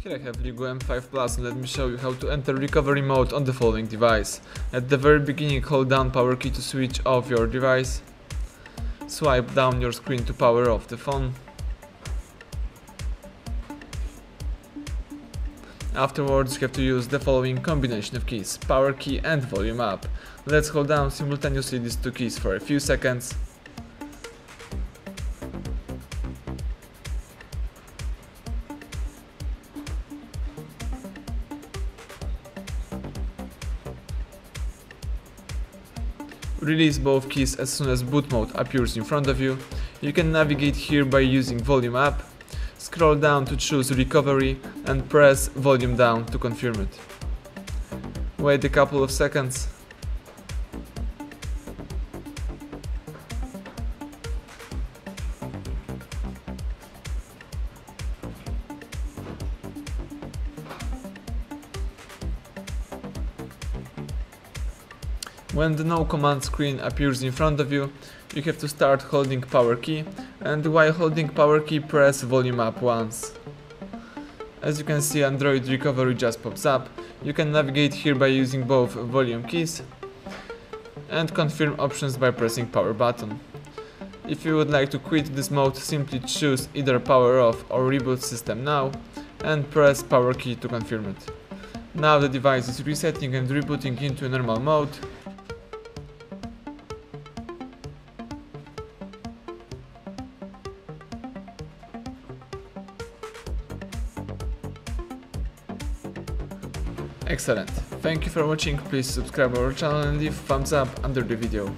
Here I have LEAGOO M5 Plus and let me show you how to enter recovery mode on the following device. At the very beginning hold down power key to switch off your device. Swipe down your screen to power off the phone. Afterwards you have to use the following combination of keys, power key and volume up. Let's hold down simultaneously these two keys for a few seconds. Release both keys as soon as boot mode appears in front of you. You can navigate here by using volume up. Scroll down to choose recovery and press volume down to confirm it. Wait a couple of seconds. When the no command screen appears in front of you, you have to start holding power key and while holding power key press volume up once. As you can see Android recovery just pops up, you can navigate here by using both volume keys and confirm options by pressing power button. If you would like to quit this mode simply choose either power off or reboot system now and press power key to confirm it. Now the device is resetting and rebooting into normal mode Excellent. Thank you for watching, please subscribe our channel and leave thumbs up under the video.